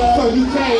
30k